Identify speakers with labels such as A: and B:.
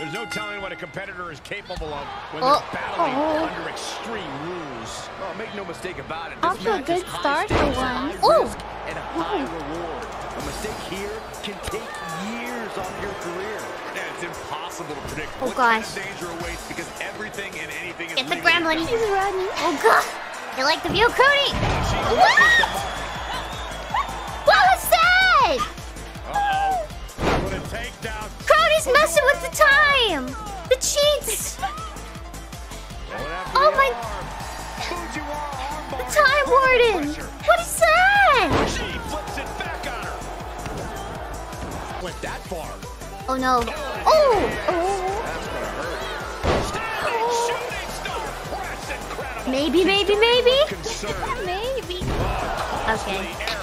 A: There's no telling what a competitor is capable of when
B: Oh.
A: they're battling
B: Oh.
A: under extreme rules.
C: Oh, make no mistake about it.
B: Off
C: This
B: to a
C: match
B: good
C: is high
B: start for
C: stakes,
B: once.
C: high
B: Ooh.
C: risk, and a high reward. A mistake here can take years off your career.
A: Yeah, it's impossible to predict
B: Oh,
A: what kind
B: gosh.
A: of danger awaits because everything and anything is
B: Get the
A: legally
B: gremlin.
A: done.
B: He's running. Oh god. You like the view, Cody? Oh, what? Cody's messing with the time. The cheats. Oh my-. The time warden. What is that?
A: She flips it back on her. Went that far.
B: Oh no. Oh. Oh.
C: That's gonna hurt.
A: Standing oh. shooting star press. Incredible.
B: Maybe, maybe, maybe. Maybe. Okay.